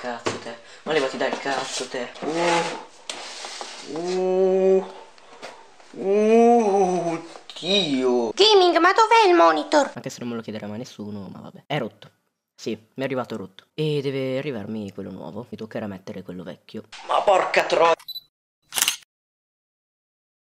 cazzo te. Ma levati dal cazzo te. Uh. Uh. Uh. Dio. Gaming, ma dov'è il monitor? Anche se non me lo chiederà mai nessuno, ma vabbè. È rotto. Sì, mi è arrivato rotto. E deve arrivarmi quello nuovo. Mi toccherà mettere quello vecchio. Ma porca troia.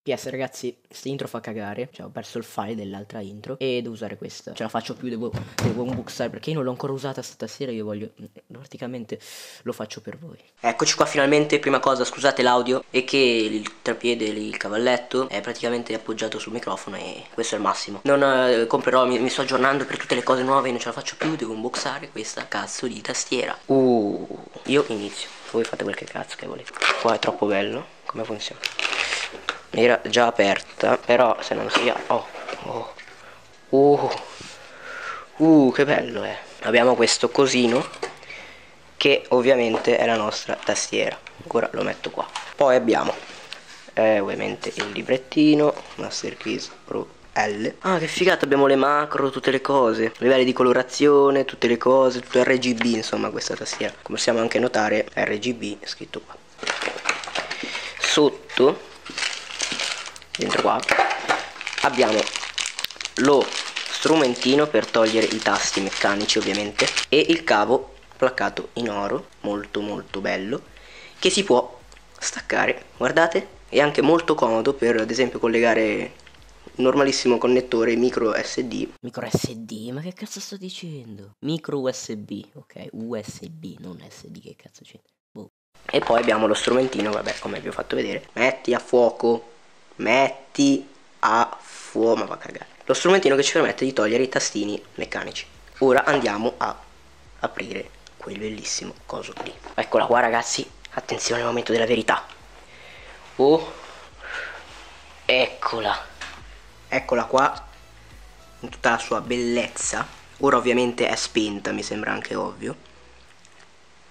PS ragazzi, questa intro fa cagare, cioè ho perso il file dell'altra intro e devo usare questa, ce la faccio più, devo, devo unboxare perché io non l'ho ancora usata stasera, io voglio, praticamente lo faccio per voi. Eccoci qua finalmente, prima cosa scusate l'audio, è che il trapiede, il cavalletto è praticamente appoggiato sul microfono e questo è il massimo. Non eh, comprerò, mi, mi, sto aggiornando per tutte le cose nuove, non ce la faccio più, devo unboxare questa cazzo di tastiera. Uh, io inizio, voi fate quel che cazzo che volete. Qua è troppo bello, come funziona? Era già aperta però se non si apre oh, oh. Uh, uh che bello è abbiamo questo cosino che ovviamente è la nostra tastiera. Ora lo metto qua. Poi abbiamo eh, ovviamente il librettino Master Keys Pro L. Ah che figata abbiamo le macro, tutte le cose. Livelli di colorazione, tutte le cose Tutto RGB insomma questa tastiera. Come possiamo anche notare RGB scritto qua. Sotto dentro qua abbiamo lo strumentino per togliere i tasti meccanici ovviamente e il cavo placcato in oro molto molto bello che si può staccare guardate è anche molto comodo per ad esempio collegare un normalissimo connettore micro SD micro SD ma che cazzo sto dicendo? Micro USB ok USB non SD che cazzo c'è? Boh. e poi abbiamo lo strumentino vabbè come vi ho fatto vedere. Metti a fuoco metti a fuoco, ma va a cagare. Lo strumentino che ci permette di togliere i tastini meccanici. Ora andiamo a aprire quel bellissimo coso lì. Eccola qua ragazzi, attenzione al momento della verità. Oh, eccola. Eccola qua, in tutta la sua bellezza. Ora ovviamente è spenta, mi sembra anche ovvio.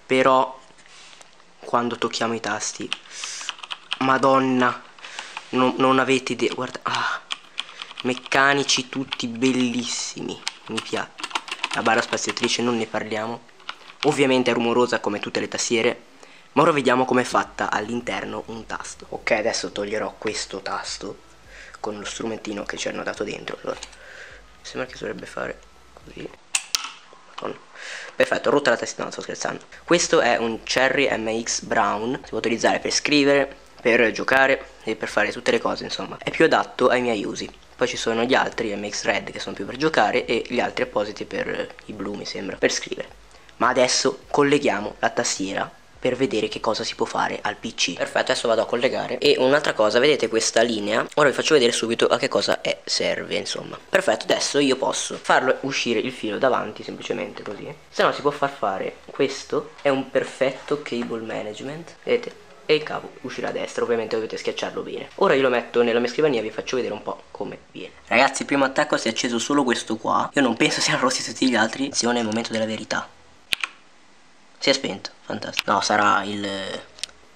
Però, quando tocchiamo i tasti, madonna, non, non avete idea. Guarda ah, meccanici tutti bellissimi mi piace la barra spaziatrice non ne parliamo. Ovviamente è rumorosa come tutte le tastiere ma ora vediamo com'è fatta all'interno un tasto. Ok adesso toglierò questo tasto con lo strumentino che ci hanno dato dentro allora, sembra che dovrebbe fare così. Perfetto, ho rotto la testa, no sto scherzando. Questo è un Cherry MX Brown Si può utilizzare per scrivere, per giocare e per fare tutte le cose insomma. È più adatto ai miei usi. Poi ci sono gli altri MX Red che sono più per giocare e gli altri appositi per i blu mi sembra per scrivere. Ma adesso colleghiamo la tastiera per vedere che cosa si può fare al PC perfetto adesso vado a collegare. E un'altra cosa vedete questa linea? Ora vi faccio vedere subito a che cosa è, serve insomma. Perfetto adesso io posso farlo uscire il filo davanti semplicemente così. Se no si può far fare questo. È un perfetto cable management. Vedete e il cavo uscirà a destra ovviamente dovete schiacciarlo bene. Ora io lo metto nella mia scrivania e vi faccio vedere un po' come viene. Ragazzi il primo attacco si è acceso solo questo qua. Io non penso siano rossi tutti gli altri attenzione è il momento della verità. Si è spento fantastico. No sarà il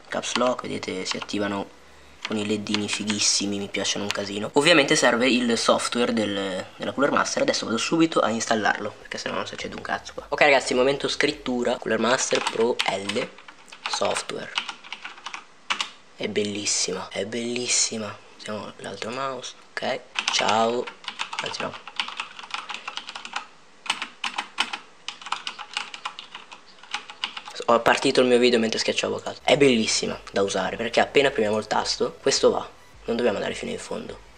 caps lock vedete si attivano con i ledini fighissimi mi piacciono un casino. Ovviamente serve il software del, della Cooler Master adesso vado subito a installarlo perché se no non succede un cazzo qua. Ok ragazzi momento scrittura Cooler Master Pro L software è bellissima è bellissima. Usiamo l'altro mouse ok? Ciao. Anzi no. Ho partito il mio video mentre schiacciavo a caso è bellissima da usare perché appena premiamo il tasto questo va. Non dobbiamo andare fino in fondo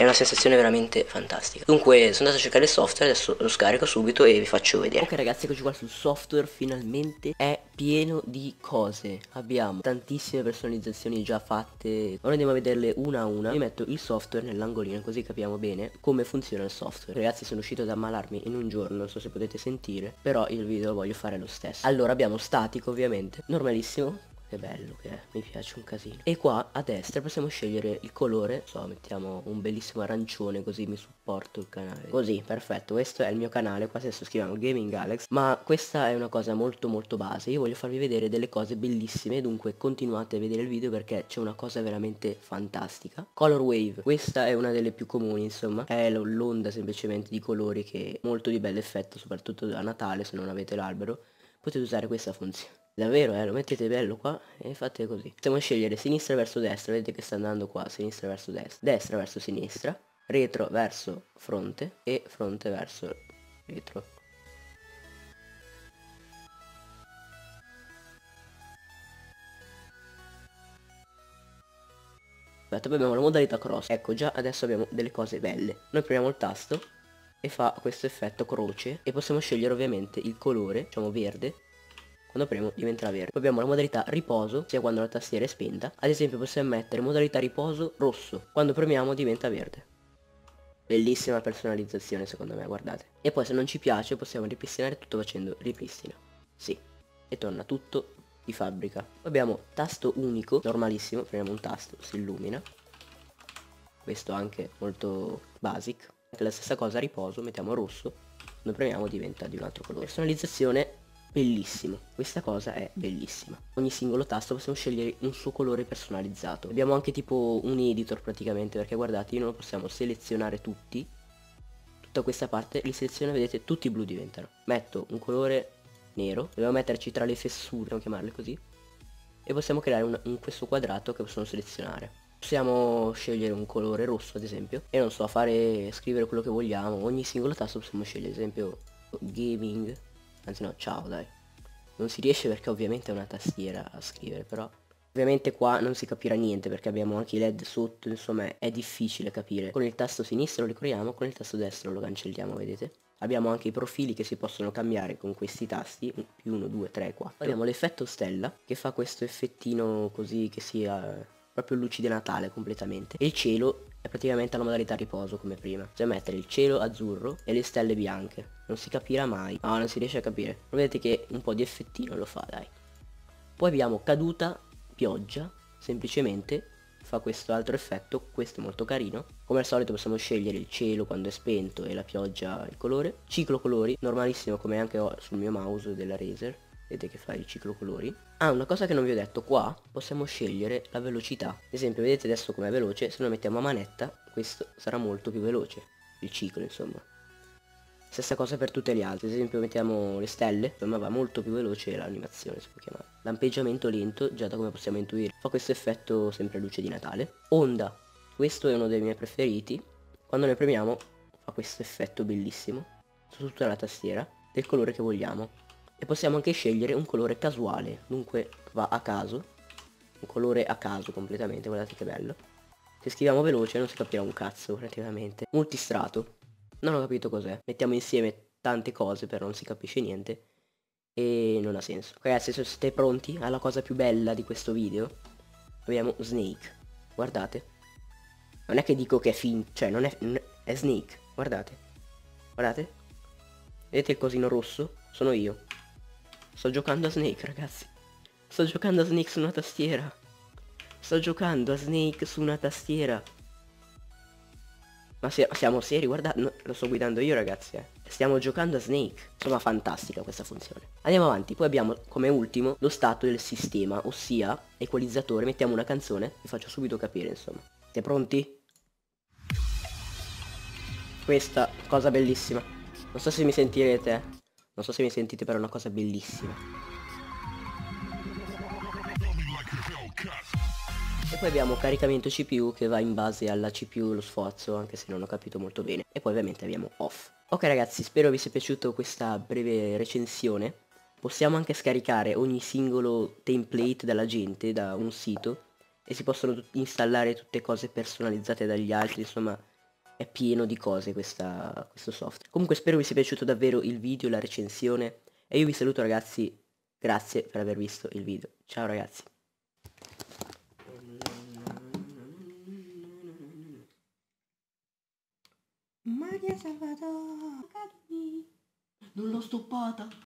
è una sensazione veramente fantastica. Dunque sono andato a cercare il software adesso lo scarico subito e vi faccio vedere. Ok ragazzi eccoci qua sul software finalmente è pieno di cose. Abbiamo tantissime personalizzazioni già fatte. Ora andiamo a vederle una a una. Io metto il software nell'angolino così capiamo bene come funziona il software. Ragazzi sono uscito ad ammalarmi in un giorno non so se potete sentire però il video lo voglio fare lo stesso. Allora abbiamo statico ovviamente normalissimo che bello che è, mi piace un casino. E qua a destra possiamo scegliere il colore, so, mettiamo un bellissimo arancione così mi supporto il canale. Così, perfetto, questo è il mio canale, qua adesso scriviamo Gaming Alex, ma questa è una cosa molto molto base, io voglio farvi vedere delle cose bellissime, dunque continuate a vedere il video perché c'è una cosa veramente fantastica. Color Wave, questa è una delle più comuni insomma, è l'onda semplicemente di colori che molto di bell'effetto, soprattutto a Natale se non avete l'albero, potete usare questa funzione Davvero, eh, lo mettete bello qua e fate così. Possiamo scegliere sinistra verso destra, vedete che sta andando qua, sinistra verso destra, destra verso sinistra, retro verso fronte e fronte verso retro. Aspetta, poi abbiamo la modalità cross. Ecco, già adesso abbiamo delle cose belle. Noi premiamo il tasto e fa questo effetto croce e possiamo scegliere ovviamente il colore, diciamo verde, quando premo diventerà verde. Poi abbiamo la modalità riposo, sia quando la tastiera è spenta. Ad esempio possiamo mettere modalità riposo rosso, quando premiamo diventa verde. Bellissima personalizzazione secondo me, guardate. E poi se non ci piace possiamo ripristinare tutto facendo ripristina. Sì. E torna tutto di fabbrica. Abbiamo tasto unico, normalissimo, prendiamo un tasto, si illumina. Questo anche molto basic. Anche la stessa cosa, riposo, mettiamo rosso, quando premiamo diventa di un altro colore. Personalizzazione bellissimo. Questa cosa è bellissima. Ogni singolo tasto possiamo scegliere un suo colore personalizzato. Abbiamo anche tipo un editor praticamente perché guardate io non possiamo selezionare tutti. Tutta questa parte li seleziono vedete tutti blu diventano. Metto un colore nero dobbiamo metterci tra le fessure possiamo chiamarle così e possiamo creare un, un, questo quadrato che possiamo selezionare. Possiamo scegliere un colore rosso ad esempio e non so fare scrivere quello che vogliamo. Ogni singolo tasto possiamo scegliere ad esempio gaming anzi no ciao dai. Non si riesce perché ovviamente è una tastiera a scrivere però ovviamente qua non si capirà niente perché abbiamo anche i led sotto insomma è difficile capire. Con il tasto sinistro lo ricordiamo con il tasto destro lo cancelliamo vedete? Abbiamo anche i profili che si possono cambiare con questi tasti più 1 2 3 4 abbiamo l'effetto stella che fa questo effettino così che sia proprio luci di Natale completamente e il cielo è praticamente la modalità riposo come prima. Cioè mettere il cielo azzurro e le stelle bianche. Non si capirà mai. No non si riesce a capire. Vedete che un po' di effettino lo fa dai. Poi abbiamo caduta pioggia. Semplicemente fa questo altro effetto. Questo è molto carino. Come al solito possiamo scegliere il cielo quando è spento e la pioggia il colore. Ciclo colori normalissimo come anche ho sul mio mouse della Razer vedete che fa il ciclo colori? Ah una cosa che non vi ho detto qua possiamo scegliere la velocità. Ad esempio vedete adesso com'è veloce? Se noi mettiamo a manetta questo sarà molto più veloce il ciclo insomma. Stessa cosa per tutte le altre. Ad esempio mettiamo le stelle insomma va molto più veloce l'animazione si può chiamare lampeggiamento lento già da come possiamo intuire. Fa questo effetto sempre luce di natale. Onda. Questo è uno dei miei preferiti. Quando ne premiamo fa questo effetto bellissimo su tutta la tastiera del colore che vogliamo e possiamo anche scegliere un colore casuale. Dunque va a caso. Un colore a caso completamente guardate che bello. Se scriviamo veloce non si capirà un cazzo praticamente. Multistrato. Non ho capito cos'è. Mettiamo insieme tante cose però non si capisce niente. E non ha senso. Ragazzi se siete pronti alla cosa più bella di questo video abbiamo Snake. Guardate. Non è che dico che è fin cioè non è, è Snake. Guardate. Guardate. Vedete il cosino rosso? Sono io Sto giocando a Snake, ragazzi. Sto giocando a Snake su una tastiera. Sto giocando a Snake su una tastiera. Ma se, siamo seri, guarda, no, lo sto guidando io ragazzi, eh. Stiamo giocando a Snake. Insomma, fantastica questa funzione. Andiamo avanti, poi abbiamo come ultimo lo stato del sistema, ossia equalizzatore. Mettiamo una canzone, vi faccio subito capire, insomma. Siete pronti? Questa cosa bellissima. Non so se mi sentirete, eh. Non so se mi sentite però è una cosa bellissima. E poi abbiamo caricamento CPU che va in base alla CPU lo sforzo, anche se non ho capito molto bene. E poi ovviamente abbiamo off. Ok ragazzi, spero vi sia piaciuta questa breve recensione. Possiamo anche scaricare ogni singolo template dalla gente, da un sito, e si possono installare tutte cose personalizzate dagli altri, insomma è pieno di cose questa, questo software. Comunque spero vi sia piaciuto davvero il video, la recensione e io vi saluto ragazzi, grazie per aver visto il video. Ciao ragazzi. Maria Salvatore, non l'ho stoppata.